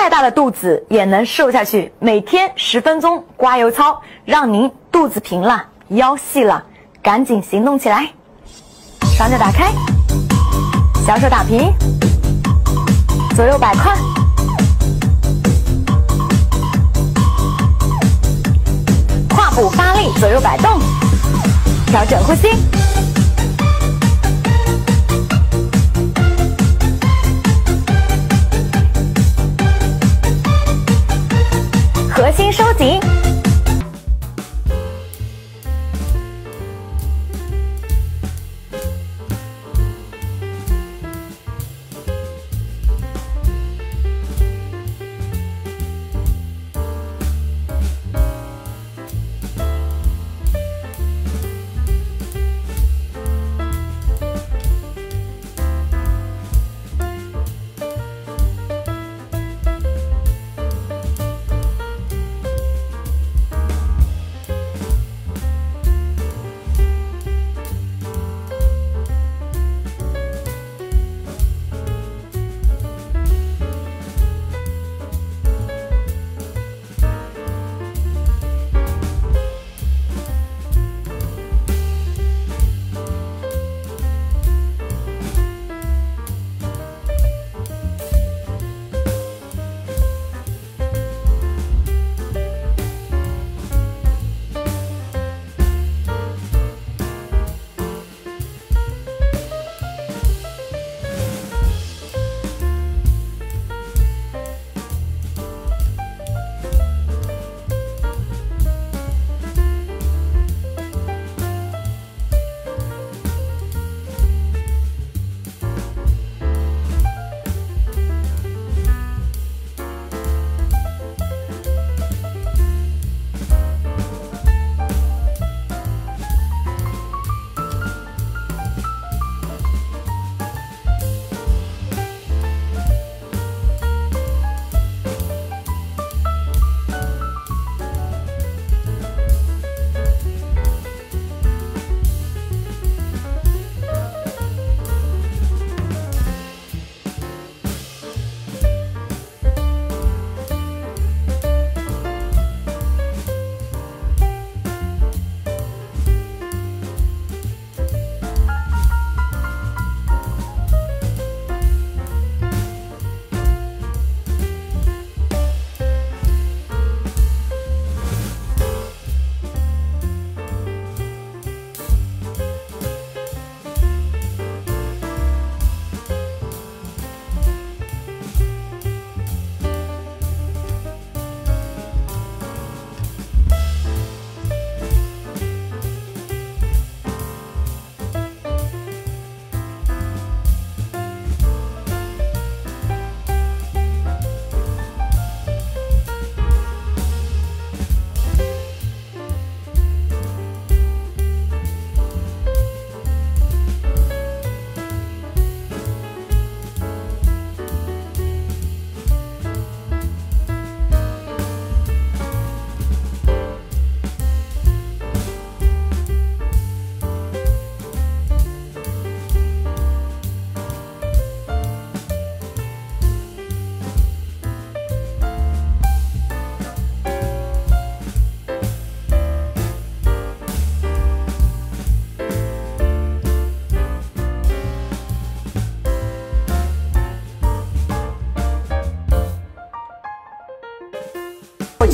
再大的肚子也能瘦下去。每天十分钟刮油操，让您肚子平了，腰细了，赶紧行动起来！双脚打开，小手打平，左右摆胯，胯部发力，左右摆动，调整呼吸。核心收紧。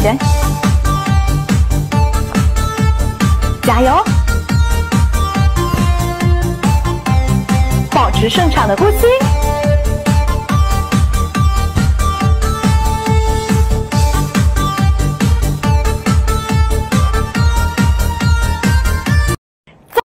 前，加油！保持顺畅的呼吸。